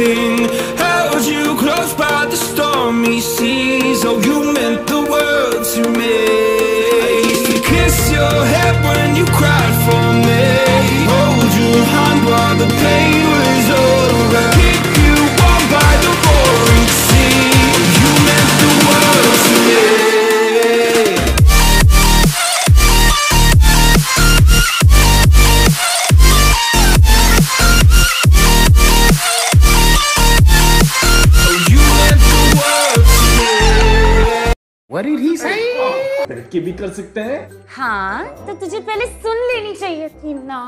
Held you close by the stormy seas. Oh, you meant What did he say? लड़के भी कर सकते हैं। हाँ तो तुझे पहले सुन लेनी चाहिए थी ना।